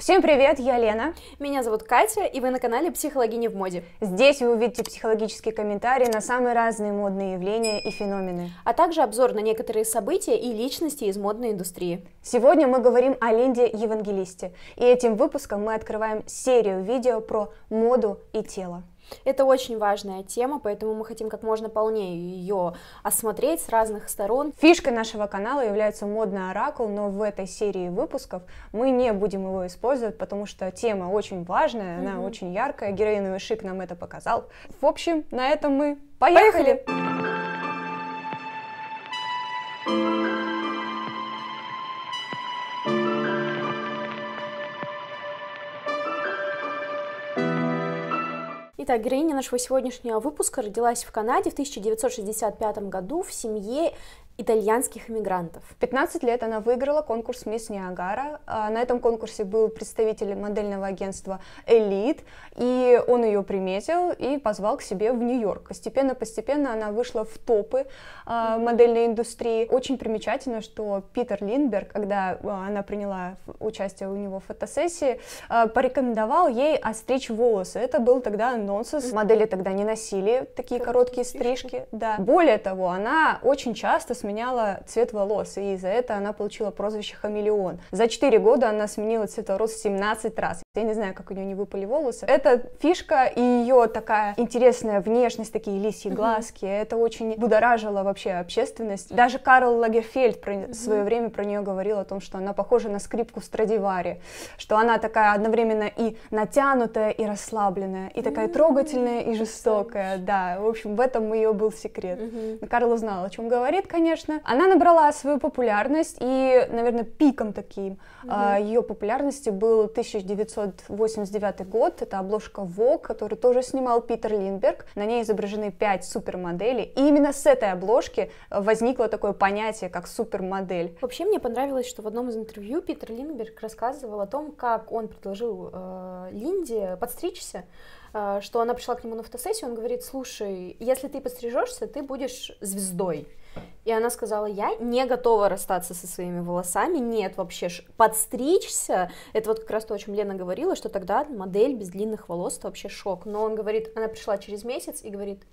Всем привет, я Лена. Меня зовут Катя, и вы на канале «Психологини в моде». Здесь вы увидите психологические комментарии на самые разные модные явления и феномены. А также обзор на некоторые события и личности из модной индустрии. Сегодня мы говорим о Линде Евангелисте, и этим выпуском мы открываем серию видео про моду и тело. Это очень важная тема, поэтому мы хотим как можно полнее ее осмотреть с разных сторон. Фишкой нашего канала является модный оракул, но в этой серии выпусков мы не будем его использовать, потому что тема очень важная, она mm-hmm. очень яркая, героиновый шик нам это показал. В общем, на этом мы поехали! поехали! Итак, героиня нашего сегодняшнего выпуска родилась в Канаде в 1965 году в семье итальянских иммигрантов. В 15 лет она выиграла конкурс «Мисс Ниагара». А, на этом конкурсе был представитель модельного агентства «Элит», и он ее приметил и позвал к себе в Нью-Йорк. Постепенно-постепенно она вышла в топы э, модельной индустрии. Очень примечательно, что Питер Линдберг, когда э, она приняла участие у него в фотосессии, порекомендовал ей остричь волосы. Это был тогда нонсенс. Модели тогда не носили такие короткие стрижки. Да. Более того, она очень часто сменяла цвет волос, и за это она получила прозвище хамелеон. За 4 года она сменила цвет волос 17 раз. Я не знаю, как у нее не выпали волосы. Это фишка и ее такая интересная внешность, такие лисьи глазки. Mm-hmm. Это очень будоражило вообще общественность. Даже Карл Лагерфельд про mm-hmm. свое время про нее говорил о том, что она похожа на скрипку Страдивари, что она такая одновременно и натянутая, и расслабленная, и такая mm-hmm. трогательная, и жестокая. Да, в общем, в этом ее был секрет. Mm-hmm. Карл знал, о чем говорит, конечно. Она набрала свою популярность, и, наверное, пиком таким mm-hmm. ее популярности был 1989 год. Это обложка Vogue, который тоже снимал Питер Линдберг. На ней изображены пять супермоделей. И именно с этой обложки возникло такое понятие, как супермодель. Вообще мне понравилось, что в одном из интервью Питер Линдберг рассказывал о том, как он предложил э, Линде подстричься, э, что она пришла к нему на фотосессию, он говорит, слушай, если ты подстрижешься, ты будешь звездой. И она сказала, я не готова расстаться со своими волосами, нет, вообще, подстричься, это вот как раз то, о чем Лена говорила, что тогда модель без длинных волос, это вообще шок. Но он говорит, она пришла через месяц и говорит,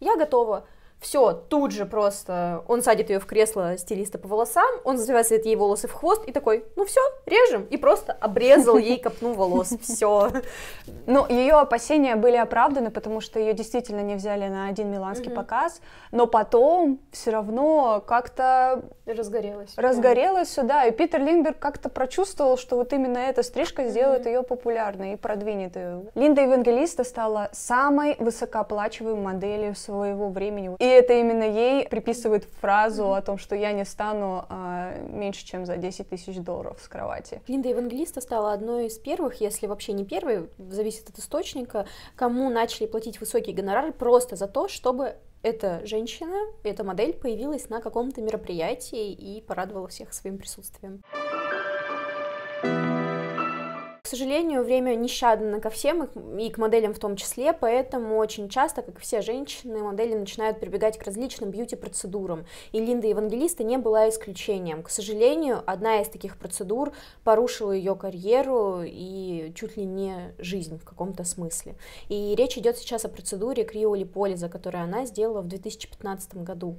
я готова, все, тут же просто он садит ее в кресло стилиста по волосам, он завязывает ей волосы в хвост и такой, ну все, режем, и просто обрезал ей копну волос, все. Ну, ее опасения были оправданы, потому что ее действительно не взяли на один миланский показ, но потом все равно как-то разгорелась. Разгорелась, да, и Питер Линдберг как-то прочувствовал, что вот именно эта стрижка сделает ее популярной и продвинет ее. Линда Евангелиста стала самой высокооплачиваемой моделью своего времени. И это именно ей приписывают фразу mm-hmm. о том, что я не стану а, меньше, чем за 10 тысяч долларов с кровати. Линда Евангелиста стала одной из первых, если вообще не первой, зависит от источника, кому начали платить высокие гонорары просто за то, чтобы эта женщина, эта модель появилась на каком-то мероприятии и порадовала всех своим присутствием. К сожалению, время нещадно ко всем, и к моделям в том числе, поэтому очень часто, как и все женщины, модели начинают прибегать к различным бьюти-процедурам, и Линда Евангелиста не была исключением. К сожалению, одна из таких процедур порушила ее карьеру и чуть ли не жизнь в каком-то смысле. И речь идет сейчас о процедуре криолиполиза, которую она сделала в 2015 году.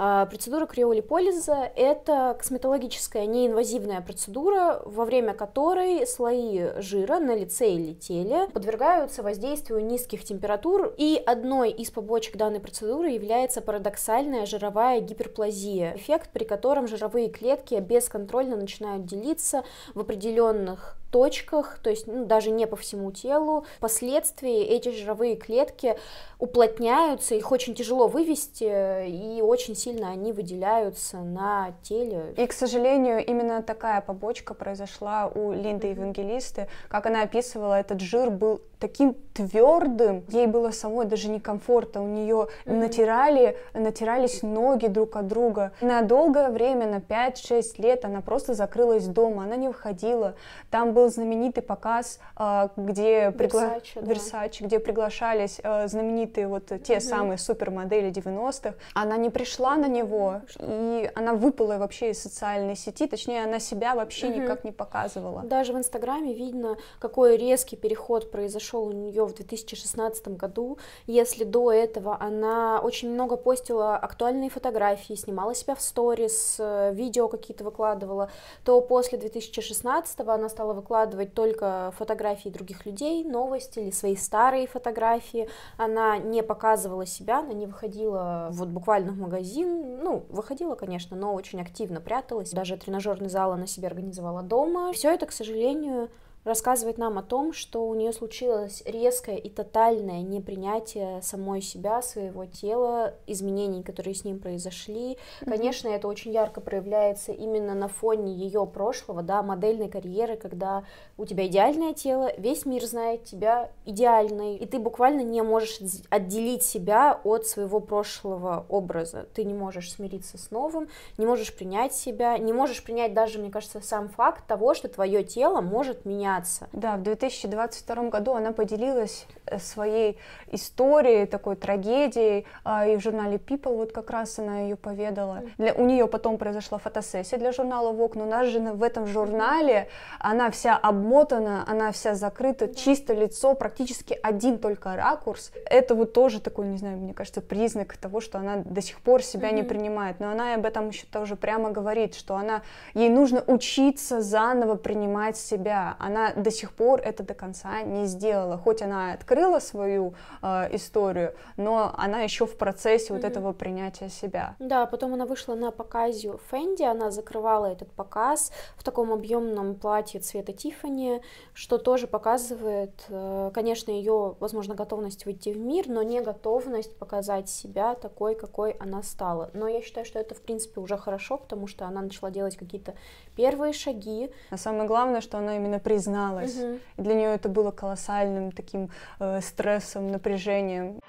А, процедура криолиполиза – это косметологическая неинвазивная процедура, во время которой слои жира на лице или теле подвергаются воздействию низких температур, и одной из побочек данной процедуры является парадоксальная жировая гиперплазия, эффект, при котором жировые клетки бесконтрольно начинают делиться в определенных точках, то есть ну, даже не по всему телу. Впоследствии эти жировые клетки уплотняются, их очень тяжело вывести, и очень сильно они выделяются на теле. И, к сожалению, именно такая побочка произошла у Линды Евангелисты. Как она описывала, этот жир был таким твердым, ей было самой даже некомфортно, у нее mm-hmm. натирали, натирались ноги друг от друга. На долгое время, на 5-6 лет она просто закрылась дома, она не выходила. Там был знаменитый показ, а, где, пригла... Versace, да. где приглашались а, знаменитые вот те mm-hmm. самые супермодели 90-х. Она не пришла на него, и она выпала вообще из социальной сети, точнее, она себя вообще угу. никак не показывала. Даже в Инстаграме видно, какой резкий переход произошел у нее в 2016 году. Если до этого она очень много постила актуальные фотографии, снимала себя в сторис, э, видео какие-то выкладывала, то после 2016 она стала выкладывать только фотографии других людей, новости или свои старые фотографии. Она не показывала себя, она не выходила вот буквально в магазин, ну, выходила, конечно, но очень активно пряталась. Даже тренажерный зал она себе организовала дома. Все это, к сожалению, рассказывает нам о том, что у нее случилось резкое и тотальное непринятие самой себя, своего тела, изменений, которые с ним произошли. Mm-hmm. Конечно, это очень ярко проявляется именно на фоне ее прошлого, да, модельной карьеры, когда у тебя идеальное тело, весь мир знает тебя идеальной, и ты буквально не можешь отделить себя от своего прошлого образа. Ты не можешь смириться с новым, не можешь принять себя, не можешь принять даже, мне кажется, сам факт того, что твое тело может меняться меняться. Да, в 2022 году она поделилась э, своей историей, такой трагедией, а, и в журнале People вот как раз она ее поведала. Для, у нее потом произошла фотосессия для журнала Vogue, но у нас же в этом журнале она вся обмотана, она вся закрыта, чисто лицо, практически один только ракурс. Это вот тоже такой, не знаю, мне кажется, признак того, что она до сих пор себя mm-hmm. не принимает. Но она об этом еще тоже прямо говорит, что она, ей нужно учиться заново принимать себя. Она до сих пор это до конца не сделала. Хоть она открыла свою э, историю, но она еще в процессе mm-hmm. вот этого принятия себя. Да, потом она вышла на показе Фэнди, она закрывала этот показ в таком объемном платье цвета Тиффани, что тоже показывает, э, конечно, ее, возможно, готовность выйти в мир, но не готовность показать себя такой, какой она стала. Но я считаю, что это, в принципе, уже хорошо, потому что она начала делать какие-то первые шаги. А самое главное, что она именно признала призналась. Угу. И для нее это было колоссальным таким э, стрессом, напряжением.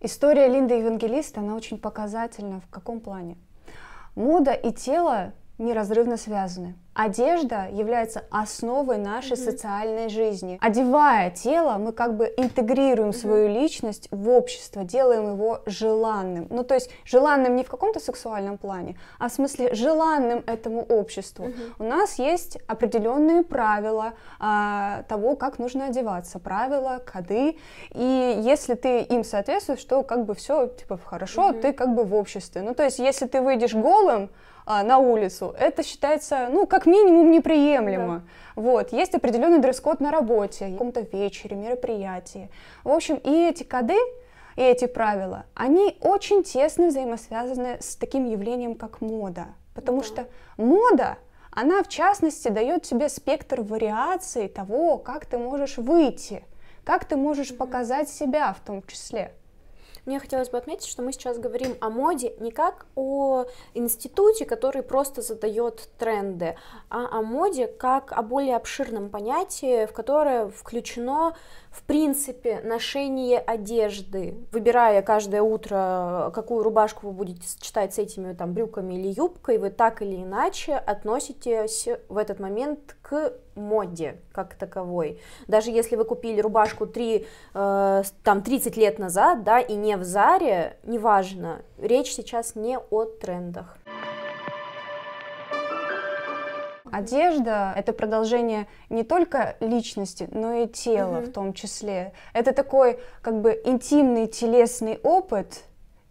История Линды Евангелиста, она очень показательна. В каком плане? Мода и тело неразрывно связаны. Одежда является основой нашей mm-hmm. социальной жизни. Одевая тело, мы как бы интегрируем mm-hmm. свою личность в общество, делаем его желанным. Ну, то есть желанным не в каком-то сексуальном плане, а в смысле желанным этому обществу. Mm-hmm. У нас есть определенные правила а, того, как нужно одеваться, правила, коды. И если ты им соответствуешь, то как бы все типа хорошо, mm-hmm. ты как бы в обществе. Ну, то есть если ты выйдешь голым, а, на улицу, это считается, ну, как минимум неприемлемо. Да. Вот, есть определенный дресс-код на работе, в каком-то вечере, мероприятии. В общем, и эти коды, и эти правила, они очень тесно взаимосвязаны с таким явлением, как мода. Потому да. что мода, она в частности дает тебе спектр вариаций того, как ты можешь выйти, как ты можешь показать себя в том числе. Мне хотелось бы отметить, что мы сейчас говорим о моде не как о институте, который просто задает тренды, а о моде как о более обширном понятии, в которое включено в принципе, ношение одежды, выбирая каждое утро, какую рубашку вы будете сочетать с этими там брюками или юбкой, вы так или иначе относитесь в этот момент к моде как таковой. Даже если вы купили рубашку 3, э, там 30 лет назад, да, и не в Заре, неважно, речь сейчас не о трендах. Одежда — это продолжение не только личности, но и тела mm-hmm. в том числе. Это такой как бы интимный телесный опыт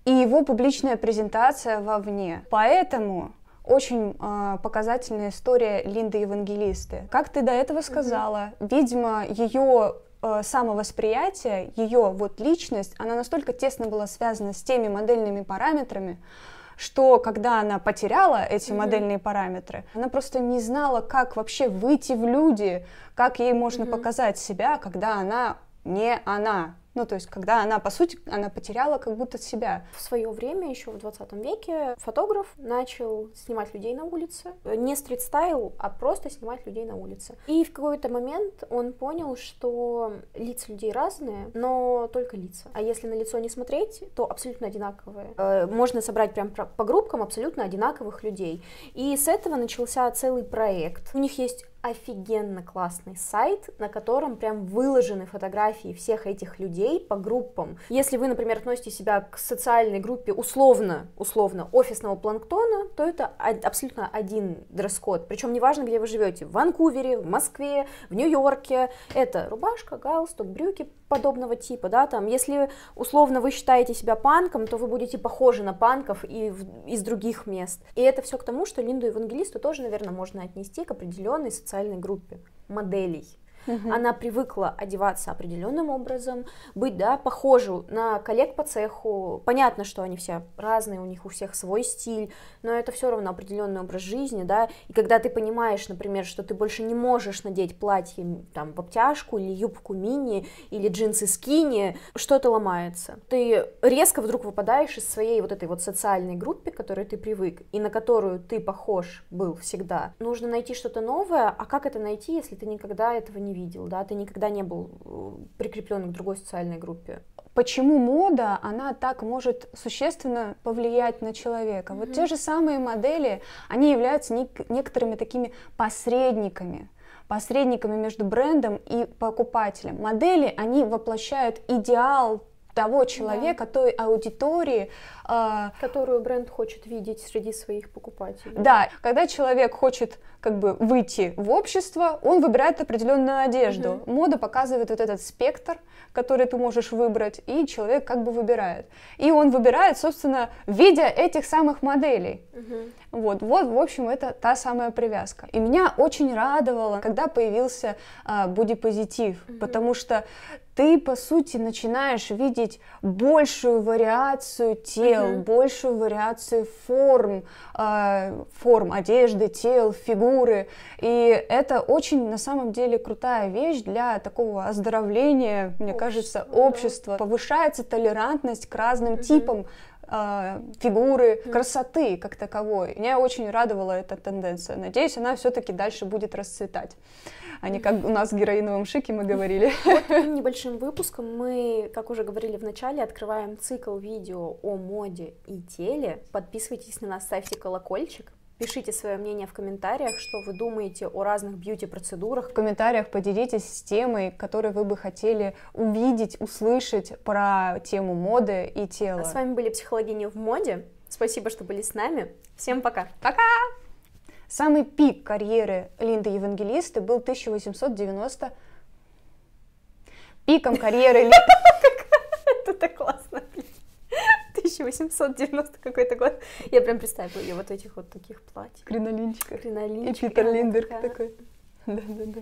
и его публичная презентация вовне. Поэтому очень э, показательная история Линды Евангелисты. Как ты до этого сказала, mm-hmm. видимо, ее э, самовосприятие, ее вот личность, она настолько тесно была связана с теми модельными параметрами, что когда она потеряла эти mm-hmm. модельные параметры, она просто не знала, как вообще выйти в люди, как ей можно mm-hmm. показать себя, когда она не она. Ну, то есть, когда она, по сути, она потеряла как будто себя. В свое время, еще в 20 веке, фотограф начал снимать людей на улице. Не стрит-стайл, а просто снимать людей на улице. И в какой-то момент он понял, что лица людей разные, но только лица. А если на лицо не смотреть, то абсолютно одинаковые. Э, можно собрать прям по группкам абсолютно одинаковых людей. И с этого начался целый проект. У них есть офигенно классный сайт, на котором прям выложены фотографии всех этих людей по группам. Если вы, например, относите себя к социальной группе условно, условно офисного планктона, то это абсолютно один дресс-код. Причем неважно, где вы живете, в Ванкувере, в Москве, в Нью-Йорке. Это рубашка, галстук, брюки подобного типа, да, там, если условно вы считаете себя панком, то вы будете похожи на панков и в, из других мест. И это все к тому, что Линду Евангелисту тоже, наверное, можно отнести к определенной социальной группе моделей. Угу. Она привыкла одеваться определенным образом, быть, да, похожу на коллег по цеху. Понятно, что они все разные, у них у всех свой стиль, но это все равно определенный образ жизни, да. И когда ты понимаешь, например, что ты больше не можешь надеть платье там в обтяжку или юбку мини или джинсы скини, что-то ломается. Ты резко вдруг выпадаешь из своей вот этой вот социальной группы, к которой ты привык и на которую ты похож был всегда. Нужно найти что-то новое, а как это найти, если ты никогда этого не не видел, да, ты никогда не был э, прикреплен к другой социальной группе. Почему мода, она так может существенно повлиять на человека? Mm-hmm. Вот те же самые модели, они являются нек- некоторыми такими посредниками посредниками между брендом и покупателем. Модели, они воплощают идеал того человека, да. той аудитории, а, которую бренд хочет видеть среди своих покупателей. Да, когда человек хочет как бы выйти в общество, он выбирает определенную одежду. Угу. Мода показывает вот этот спектр, который ты можешь выбрать, и человек как бы выбирает. И он выбирает, собственно, видя этих самых моделей. Угу. Вот, вот, в общем, это та самая привязка. И меня очень радовало, когда появился а, бодипозитив, угу. потому что ты, по сути, начинаешь видеть большую вариацию тел, uh-huh. большую вариацию форм, э, форм одежды, тел, фигуры. И это очень, на самом деле, крутая вещь для такого оздоровления, мне Общество, кажется, общества. Да. Повышается толерантность к разным uh-huh. типам фигуры, mm. красоты как таковой. Меня очень радовала эта тенденция. Надеюсь, она все-таки дальше будет расцветать а не как у нас в героиновом шике мы говорили. Вот таким небольшим выпуском мы, как уже говорили в начале, открываем цикл видео о моде и теле. Подписывайтесь на нас, ставьте колокольчик. Пишите свое мнение в комментариях, что вы думаете о разных бьюти-процедурах. В комментариях поделитесь с темой, которую вы бы хотели увидеть, услышать про тему моды и тела. А с вами были психологини в моде. Спасибо, что были с нами. Всем пока. Пока! Самый пик карьеры Линды Евангелисты был 1890. Пиком карьеры Линды... Это так классно. 1890 какой-то год. Я прям представила ее вот этих вот таких платьев. Кринолинчиках. Кринолинчиках. И Питер Линдерг такой. Да-да-да.